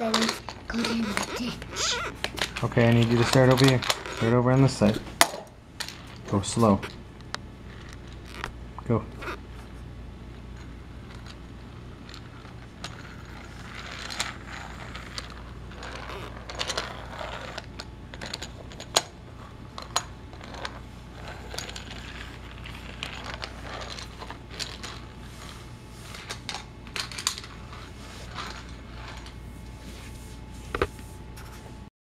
then go down the ditch. Okay, I need you to start over here. Start over on this side. Go slow. Go.